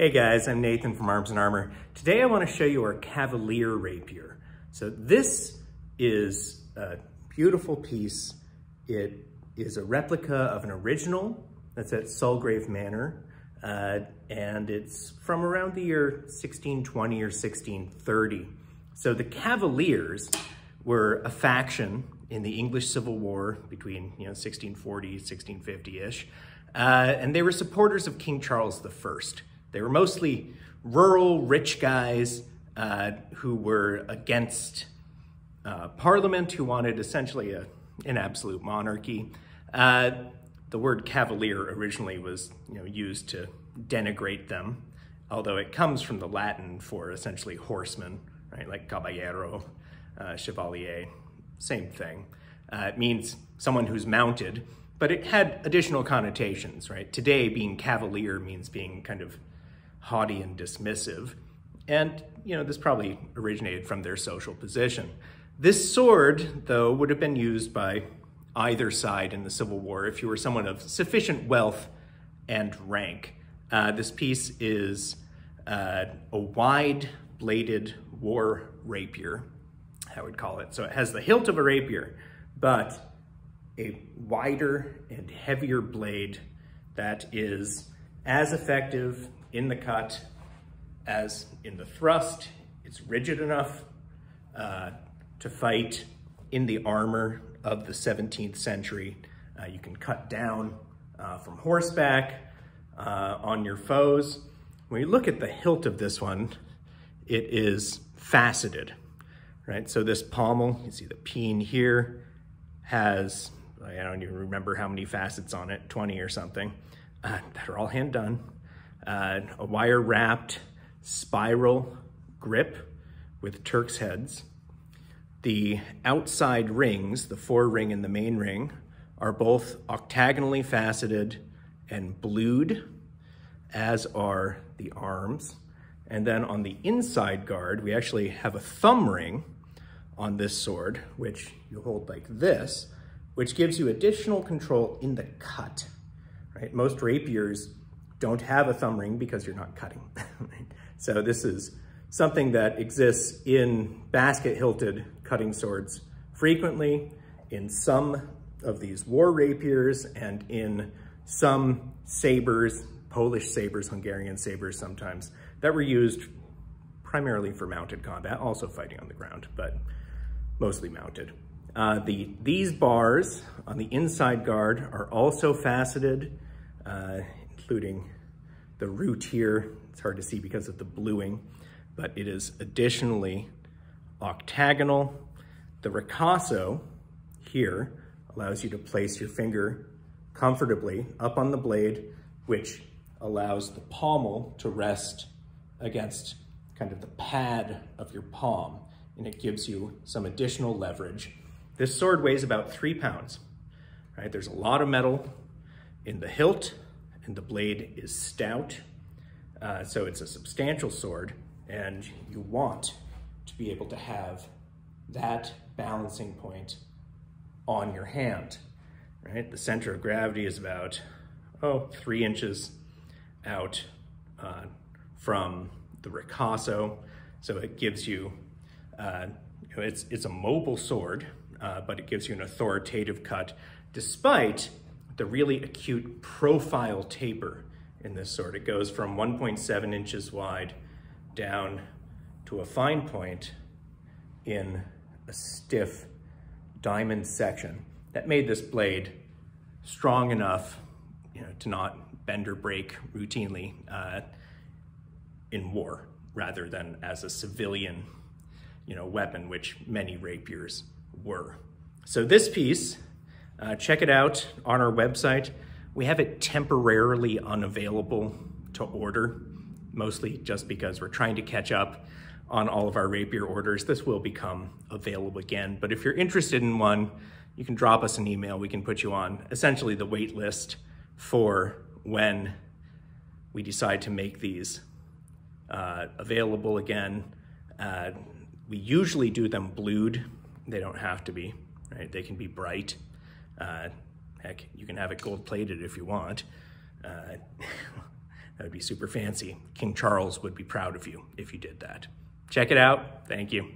Hey guys, I'm Nathan from Arms and Armor. Today I want to show you our Cavalier Rapier. So this is a beautiful piece. It is a replica of an original that's at Sulgrave Manor, uh, and it's from around the year 1620 or 1630. So the Cavaliers were a faction in the English Civil War between you know 1640, 1650-ish, uh, and they were supporters of King Charles I. They were mostly rural, rich guys uh, who were against uh, Parliament, who wanted essentially a, an absolute monarchy. Uh, the word cavalier originally was you know, used to denigrate them, although it comes from the Latin for essentially horseman, right? Like caballero, uh, chevalier, same thing. Uh, it means someone who's mounted, but it had additional connotations, right? Today, being cavalier means being kind of haughty and dismissive. And, you know, this probably originated from their social position. This sword, though, would have been used by either side in the Civil War if you were someone of sufficient wealth and rank. Uh, this piece is uh, a wide-bladed war rapier, I would call it. So it has the hilt of a rapier, but a wider and heavier blade that is as effective in the cut as in the thrust. It's rigid enough uh, to fight in the armor of the 17th century. Uh, you can cut down uh, from horseback uh, on your foes. When you look at the hilt of this one, it is faceted, right? So this pommel, you see the peen here, has, I don't even remember how many facets on it, 20 or something, uh, that are all hand done uh, a wire wrapped spiral grip with Turk's heads. The outside rings, the fore ring and the main ring, are both octagonally faceted and blued, as are the arms. And then on the inside guard, we actually have a thumb ring on this sword, which you hold like this, which gives you additional control in the cut, right? Most rapiers don't have a thumb ring because you're not cutting. so this is something that exists in basket hilted cutting swords frequently in some of these war rapiers and in some sabers, Polish sabers, Hungarian sabers sometimes, that were used primarily for mounted combat, also fighting on the ground, but mostly mounted. Uh, the, these bars on the inside guard are also faceted uh, including the root here. It's hard to see because of the bluing, but it is additionally octagonal. The ricasso here allows you to place your finger comfortably up on the blade, which allows the pommel to rest against kind of the pad of your palm, and it gives you some additional leverage. This sword weighs about three pounds, right? There's a lot of metal in the hilt, and the blade is stout. Uh, so it's a substantial sword and you want to be able to have that balancing point on your hand, right? The center of gravity is about, oh, three inches out uh, from the ricasso. So it gives you, uh, it's, it's a mobile sword, uh, but it gives you an authoritative cut despite the really acute profile taper in this sword. It goes from 1.7 inches wide down to a fine point in a stiff diamond section that made this blade strong enough you know, to not bend or break routinely uh, in war rather than as a civilian you know, weapon, which many rapiers were. So this piece uh, check it out on our website. We have it temporarily unavailable to order, mostly just because we're trying to catch up on all of our rapier orders. This will become available again, but if you're interested in one, you can drop us an email. We can put you on essentially the wait list for when we decide to make these uh, available again. Uh, we usually do them blued. They don't have to be, right? They can be bright. Uh, heck, you can have it gold plated if you want. Uh, That would be super fancy. King Charles would be proud of you if you did that. Check it out. Thank you.